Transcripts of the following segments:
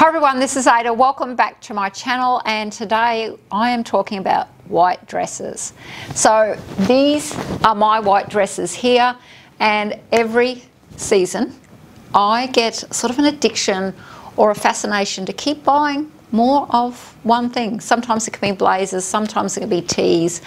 Hi everyone, this is Ada. Welcome back to my channel and today I am talking about white dresses. So these are my white dresses here and every season I get sort of an addiction or a fascination to keep buying more of one thing. Sometimes it can be blazers, sometimes it can be tees.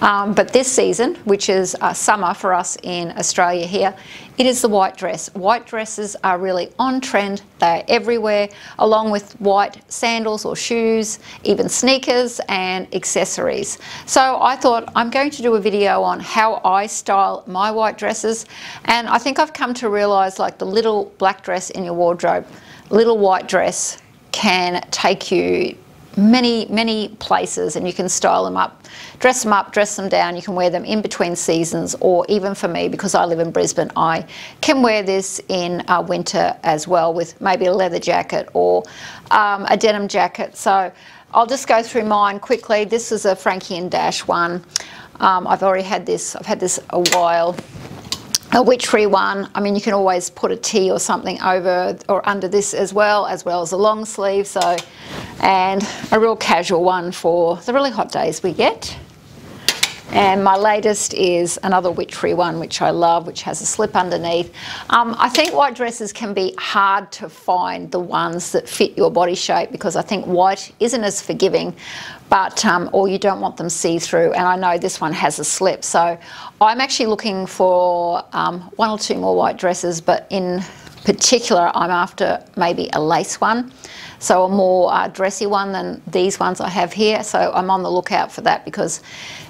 Um, but this season, which is uh, summer for us in Australia here, it is the white dress. White dresses are really on trend. They're everywhere, along with white sandals or shoes, even sneakers and accessories. So I thought I'm going to do a video on how I style my white dresses. And I think I've come to realize like the little black dress in your wardrobe, little white dress can take you many, many places and you can style them up, dress them up, dress them down. You can wear them in between seasons or even for me, because I live in Brisbane, I can wear this in uh, winter as well with maybe a leather jacket or um, a denim jacket. So I'll just go through mine quickly. This is a Frankie and Dash one. Um, I've already had this, I've had this a while a witchery one. I mean, you can always put a tee or something over or under this as well, as well as a long sleeve. So, and a real casual one for the really hot days we get. And my latest is another witchery one, which I love, which has a slip underneath. Um, I think white dresses can be hard to find the ones that fit your body shape because I think white isn't as forgiving, but um, or you don't want them see-through. And I know this one has a slip, so I'm actually looking for um, one or two more white dresses, but in particular, I'm after maybe a lace one. So a more uh, dressy one than these ones I have here. So I'm on the lookout for that because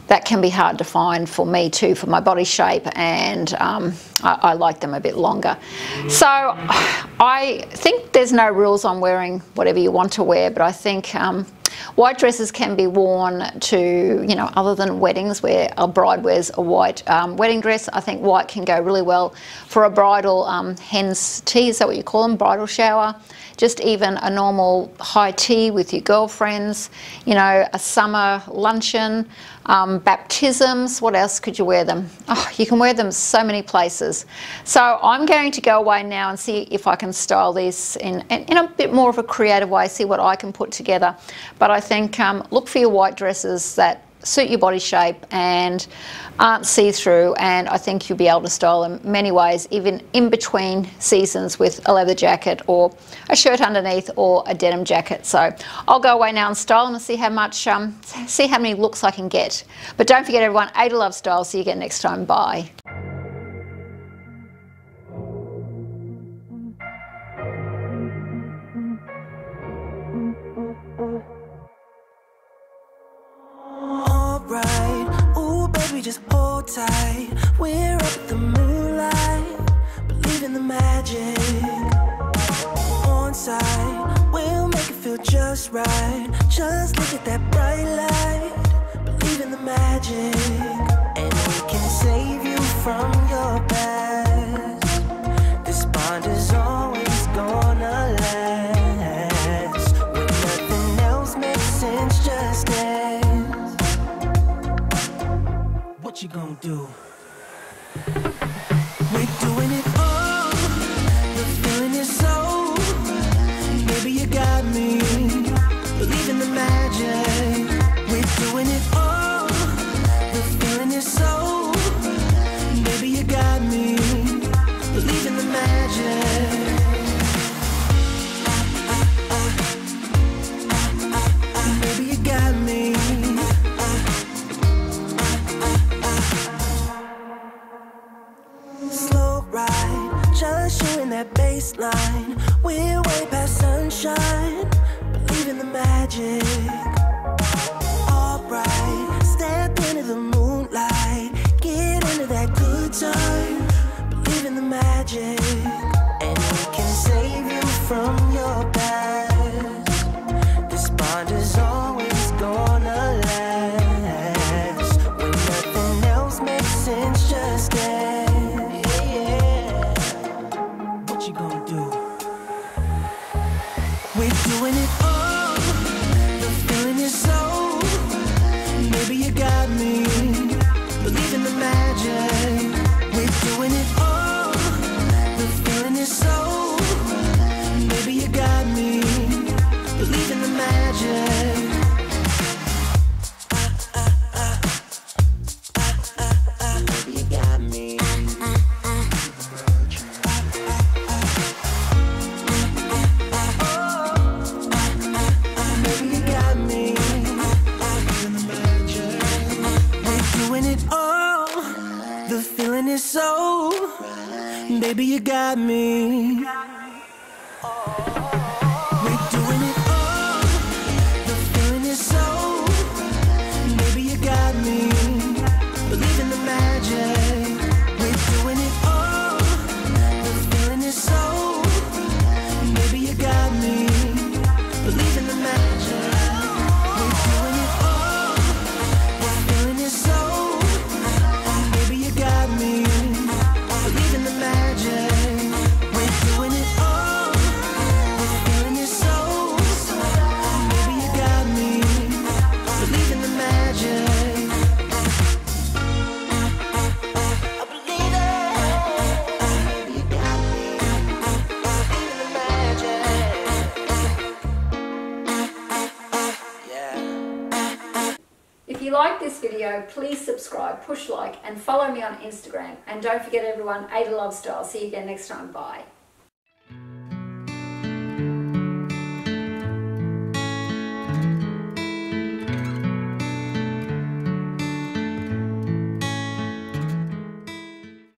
that can be hard to find for me too, for my body shape, and um, I, I, like them a bit longer. So I think there's no rules on wearing whatever you want to wear, but I think um, white dresses can be worn to, you know, other than weddings where a bride wears a white um, wedding dress. I think white can go really well for a bridal um, hen's tea, is that what you call them, bridal shower just even a normal high tea with your girlfriends, you know, a summer luncheon, um, baptisms, what else could you wear them? Oh, you can wear them so many places. So I'm going to go away now and see if I can style this in, in, in a bit more of a creative way, see what I can put together. But I think um, look for your white dresses that suit your body shape and aren't see-through and I think you'll be able to style them many ways even in between seasons with a leather jacket or a shirt underneath or a denim jacket. So I'll go away now and style them and see how much um, see how many looks I can get. But don't forget everyone Ada Love Style. See you again next time. Bye just hold tight. We're up the moonlight, believe in the magic. On side, we'll make it feel just right. Just look at that bright light, believe in the magic. And we can save you from your do? That baseline. We're way past sunshine. Believe in the magic. Doing it all. The feeling is so, baby, you got me. Oh. you like this video, please subscribe, push like, and follow me on Instagram. And don't forget everyone, Ada Lifestyle. See you again next time. Bye.